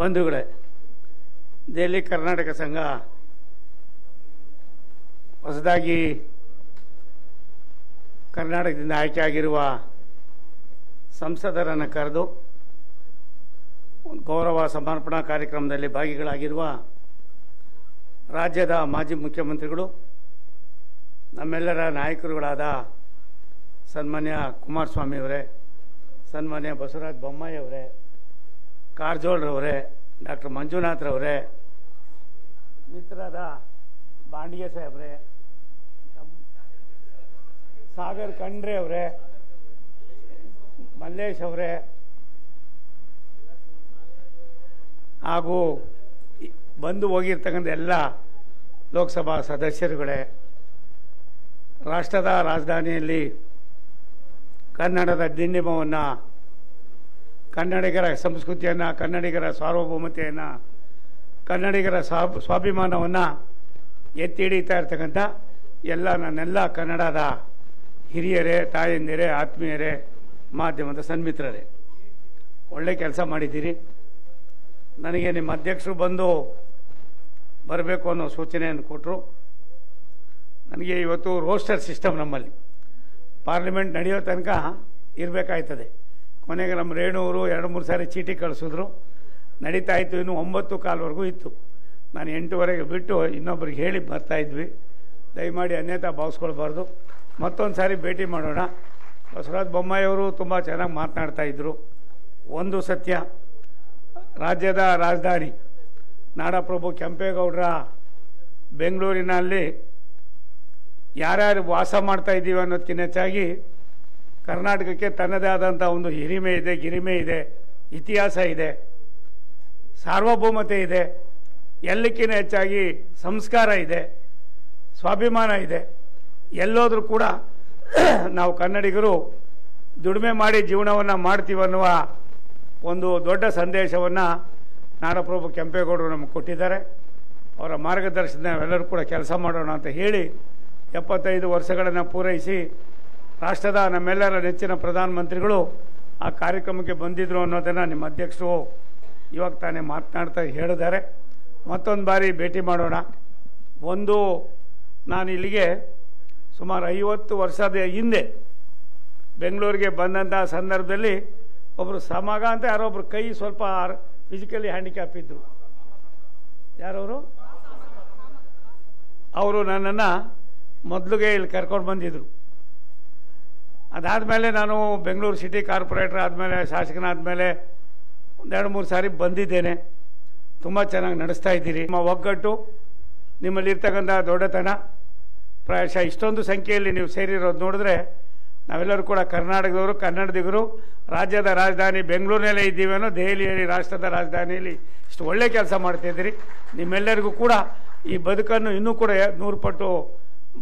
ಬಂಧುಗಳೇ, ದೆಹಲಿ ಕರ್ನಾಟಕ ಸಂಘ ಹೊಸದಾಗಿ ಕರ್ನಾಟಕದಿಂದ ಆಯ್ಕೆಯಾಗಿರುವ ಸಂಸದರನ್ನು ಕರೆದು ಗೌರವ ಸಮರ್ಪಣಾ ಕಾರ್ಯಕ್ರಮದಲ್ಲಿ ಭಾಗಿಗಳಾಗಿರುವ ರಾಜ್ಯದ ಮಾಜಿ ಮುಖ್ಯಮಂತ್ರಿಗಳು, ನಮ್ಮೆಲ್ಲರ ನಾಯಕರುಗಳಾದ ಸನ್ಮಾನ್ಯ ಕುಮಾರಸ್ವಾಮಿಯವರೇ, ಸನ್ಮಾನ್ಯ ಬಸವರಾಜ ಬೊಮ್ಮಾಯಿಯವರೇ, ಕಾರಜೋಳರವರೇ ಡಾಕ್ಟರ್ ಮಂಜುನಾಥ್ರವರೇ ಮಿತ್ರರಾದ ಬಾಂಡಿಗೆ ಸಾಹೇಬ್ರೆ ಸಾಗರ್ ಖಂಡ್ರೆ ಅವರೇ, ಮಲ್ಲೇಶ್ ಅವರೇ, ಹಾಗೂ ಬಂದು ಹೋಗಿರ್ತಕ್ಕಂಥ ಎಲ್ಲ ಲೋಕಸಭಾ ಸದಸ್ಯರುಗಳೇ, ರಾಷ್ಟ್ರದ ರಾಜಧಾನಿಯಲ್ಲಿ ಕನ್ನಡದ ಡಿಂಡಿಮವನ್ನು ಕನ್ನಡಿಗರ ಸಂಸ್ಕೃತಿಯನ್ನು, ಕನ್ನಡಿಗರ ಸಾರ್ವಭೌಮತೆಯನ್ನು, ಕನ್ನಡಿಗರ ಸ್ವಾ- ಸ್ವಾಭಿಮಾನವನ್ನು ಎತ್ತಿ ಹಿಡಿತಾ ಇರ್ತಕ್ಕಂಥ ಎಲ್ಲ ನನ್ನೆಲ್ಲ ಕನ್ನಡದ ಹಿರಿಯರೇ, ತಾಯಂದಿರೇ, ಆತ್ಮೀಯರೇ, ಮಾಧ್ಯಮದ ಸನ್ಮಿತ್ರರೇ. ಒಳ್ಳೆ ಕೆಲಸ ಮಾಡಿದ್ದೀರಿ. ನನಗೆ ನಿಮ್ಮ ಅಧ್ಯಕ್ಷರು ಬಂದು ಬರಬೇಕು ಅನ್ನೋ ಸೂಚನೆಯನ್ನು ಕೊಟ್ಟರು ನನಗೆ ಇವತ್ತು ರೋಸ್ಟರ್ ಸಿಸ್ಟಮ್ ನಮ್ಮಲ್ಲಿ. ಪಾರ್ಲಿಮೆಂಟ್ ನಡೆಯೋ ತನಕ ಇರಬೇಕಾಯ್ತದೆ. ಕೊನೆಗೆ ನಮ್ಮ ರೇಣುವರು ಎರಡು ಮೂರು ಸಾರಿ ಚೀಟಿ ಕಳಿಸಿದ್ರು. ನಡೀತಾ ಇತ್ತು, ಇನ್ನು ಒಂಬತ್ತು ಕಾಲ್ವರೆಗೂ ಇತ್ತು. ನಾನು ಎಂಟುವರೆಗೆ ಬಿಟ್ಟು ಇನ್ನೊಬ್ರಿಗೆ ಹೇಳಿ ಬರ್ತಾಯಿದ್ವಿ ದಯಮಾಡಿ ಅನ್ಯತಾ ಭಾವಿಸ್ಕೊಳ್ಬಾರ್ದು ಮತ್ತೊಂದು ಸಾರಿ ಭೇಟಿ ಮಾಡೋಣ. ಬಸವರಾಜ ಬೊಮ್ಮಾಯಿಯವರು ತುಂಬ ಚೆನ್ನಾಗಿ ಮಾತನಾಡ್ತಾ ಇದ್ದರು ಒಂದು ಸತ್ಯ, ರಾಜ್ಯದ ರಾಜಧಾನಿ ನಾಡಪ್ರಭು ಕೆಂಪೇಗೌಡರ ಬೆಂಗಳೂರಿನಲ್ಲಿ ಯಾರ್ಯಾರು ವಾಸ ಮಾಡ್ತಾ ಇದ್ದೀವಿ ಅನ್ನೋದಕ್ಕಿಂತ ಹೆಚ್ಚಾಗಿ ಕರ್ನಾಟಕಕ್ಕೆ ತನ್ನದೇ ಆದಂಥ ಒಂದು ಹಿರಿಮೆ ಇದೆ, ಗಿರಿಮೆ ಇದೆ, ಇತಿಹಾಸ ಇದೆ, ಸಾರ್ವಭೌಮತೆ ಇದೆ, ಎಲ್ಲಕ್ಕಿಂತ ಹೆಚ್ಚಾಗಿ ಸಂಸ್ಕಾರ ಇದೆ, ಸ್ವಾಭಿಮಾನ ಇದೆ. ಎಲ್ಲೋದ್ರೂ ಕೂಡ ನಾವು ಕನ್ನಡಿಗರು ದುಡಿಮೆ ಮಾಡಿ ಜೀವನವನ್ನು ಮಾಡ್ತೀವನ್ನುವ ಒಂದು ದೊಡ್ಡ ಸಂದೇಶವನ್ನು ನಾಡಪ್ರಭು ಕೆಂಪೇಗೌಡರು ನಮಗೆ ಕೊಟ್ಟಿದ್ದಾರೆ. ಅವರ ಮಾರ್ಗದರ್ಶನ ನಾವೆಲ್ಲರೂ ಕೂಡ ಕೆಲಸ ಮಾಡೋಣ ಅಂತ ಹೇಳಿ ಎಪ್ಪತ್ತೈದು ವರ್ಷಗಳನ್ನು ಪೂರೈಸಿ ರಾಷ್ಟ್ರದ ನಮ್ಮೆಲ್ಲರ ನೆಚ್ಚಿನ ಪ್ರಧಾನಮಂತ್ರಿಗಳು ಆ ಕಾರ್ಯಕ್ರಮಕ್ಕೆ ಬಂದಿದ್ದರು ಅನ್ನೋದನ್ನು ನಿಮ್ಮ ಅಧ್ಯಕ್ಷರು ಇವಾಗ ತಾನೇ ಮಾತನಾಡ್ತಾ ಹೇಳಿದ್ದಾರೆ. ಮತ್ತೊಂದು ಬಾರಿ ಭೇಟಿ ಮಾಡೋಣ. ಒಂದು, ನಾನು ಇಲ್ಲಿಗೆ ಸುಮಾರು ಐವತ್ತು ವರ್ಷದ ಹಿಂದೆ ಬೆಂಗಳೂರಿಗೆ ಬಂದಂಥ ಸಂದರ್ಭದಲ್ಲಿ ಒಬ್ಬರು ಸಮಗ ಅಂತ ಯಾರೊಬ್ಬರು ಕೈ ಸ್ವಲ್ಪ ಫಿಸಿಕಲಿ ಹ್ಯಾಂಡಿಕ್ಯಾಪ್ ಇದ್ದರು ಯಾರವರು? ಅವರು ನನ್ನನ್ನು ಮೊದಲಿಗೆ ಇಲ್ಲಿ ಕರ್ಕೊಂಡು ಬಂದಿದ್ದರು ಅದಾದಮೇಲೆ ನಾನು ಬೆಂಗಳೂರು ಸಿಟಿ ಕಾರ್ಪೊರೇಟರ್ ಆದಮೇಲೆ, ಶಾಸಕನಾದಮೇಲೆ ಒಂದೆರಡು ಮೂರು ಸಾರಿ ಬಂದಿದ್ದೇನೆ. ತುಂಬ ಚೆನ್ನಾಗಿ ನಡೆಸ್ತಾ ಇದ್ದೀರಿ. ನಿಮ್ಮ ಒಗ್ಗಟ್ಟು ನಿಮ್ಮಲ್ಲಿರ್ತಕ್ಕಂಥ ದೊಡ್ಡತನ, ಪ್ರಾಯಶಃ ಇಷ್ಟೊಂದು ಸಂಖ್ಯೆಯಲ್ಲಿ ನೀವು ಸೇರಿರೋದು ನೋಡಿದ್ರೆ ನಾವೆಲ್ಲರೂ ಕೂಡ ಕರ್ನಾಟಕದವರು, ಕನ್ನಡದಿಗರು, ರಾಜ್ಯದ ರಾಜಧಾನಿ ಬೆಂಗಳೂರಿನಲ್ಲೇ ಇದ್ದೀವೇನೋ ದೆಹಲಿಯಲ್ಲಿ, ರಾಷ್ಟ್ರದ ರಾಜಧಾನಿಯಲ್ಲಿ ಇಷ್ಟು ಒಳ್ಳೆ ಕೆಲಸ ಮಾಡ್ತಿದ್ದೀರಿ ನಿಮ್ಮೆಲ್ಲರಿಗೂ ಕೂಡ ಈ ಬದುಕನ್ನು ಇನ್ನೂ ಕೂಡ ನೂರು ಪಟ್ಟು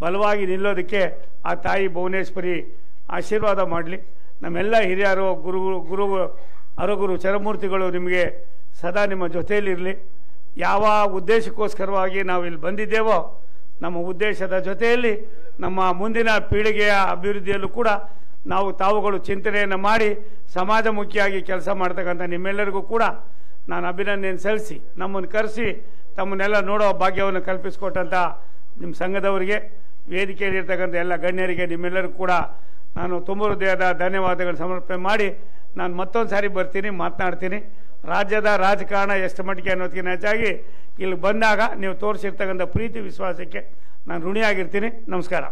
ಬಲವಾಗಿ ನಿಲ್ಲೋದಕ್ಕೆ ಆ ತಾಯಿ ಭುವನೇಶ್ವರಿ ಆಶೀರ್ವಾದ ಮಾಡಲಿ. ನಮ್ಮೆಲ್ಲ ಹಿರಿಯರು, ಗುರು ಗುರು, ಅರಗುರು, ಚರಮೂರ್ತಿಗಳು ನಿಮಗೆ ಸದಾ ನಿಮ್ಮ ಜೊತೆಯಲ್ಲಿರಲಿ. ಯಾವ ಉದ್ದೇಶಕ್ಕೋಸ್ಕರವಾಗಿ ನಾವು ಇಲ್ಲಿ ಬಂದಿದ್ದೇವೋ ನಮ್ಮ ಉದ್ದೇಶದ ಜೊತೆಯಲ್ಲಿ ನಮ್ಮ ಮುಂದಿನ ಪೀಳಿಗೆಯ ಅಭಿವೃದ್ಧಿಯಲ್ಲೂ ಕೂಡ ನಾವು ತಾವುಗಳು ಚಿಂತನೆಯನ್ನು ಮಾಡಿ ಸಮಾಜಮುಖಿಯಾಗಿ ಕೆಲಸ ಮಾಡ್ತಕ್ಕಂಥ ನಿಮ್ಮೆಲ್ಲರಿಗೂ ಕೂಡ ನಾನು ಅಭಿನಂದನೆ ಸಲ್ಲಿಸಿ, ನಮ್ಮನ್ನು ಕರೆಸಿ, ತಮ್ಮನ್ನೆಲ್ಲ ನೋಡೋ ಭಾಗ್ಯವನ್ನು ಕಲ್ಪಿಸಿಕೊಟ್ಟಂಥ ನಿಮ್ಮ ಸಂಘದವರಿಗೆ, ವೇದಿಕೆಯಲ್ಲಿರ್ತಕ್ಕಂಥ ಎಲ್ಲ ಗಣ್ಯರಿಗೆ, ನಿಮ್ಮೆಲ್ಲರಿಗೂ ಕೂಡ ನಾನು ತುಂಬ ಹೃದಯದ ಧನ್ಯವಾದಗಳು ಸಮರ್ಪಣೆ ಮಾಡಿ ನಾನು ಮತ್ತೊಂದು ಸಾರಿ ಬರ್ತೀನಿ, ಮಾತನಾಡ್ತೀನಿ. ರಾಜ್ಯದ ರಾಜಕಾರಣ ಎಷ್ಟು ಮಟ್ಟಿಗೆ ಅನ್ನೋದಕ್ಕಿಂತ ಹೆಚ್ಚಾಗಿ ಇಲ್ಲಿ ಬಂದಾಗ ನೀವು ತೋರಿಸಿರ್ತಕ್ಕಂಥ ಪ್ರೀತಿ, ವಿಶ್ವಾಸಕ್ಕೆ ನಾನು ಋಣಿಯಾಗಿರ್ತೀನಿ. ನಮಸ್ಕಾರ.